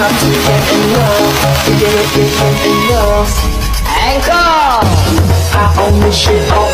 stop to get enough, to get, get, get enough. Ankle! I own this shit all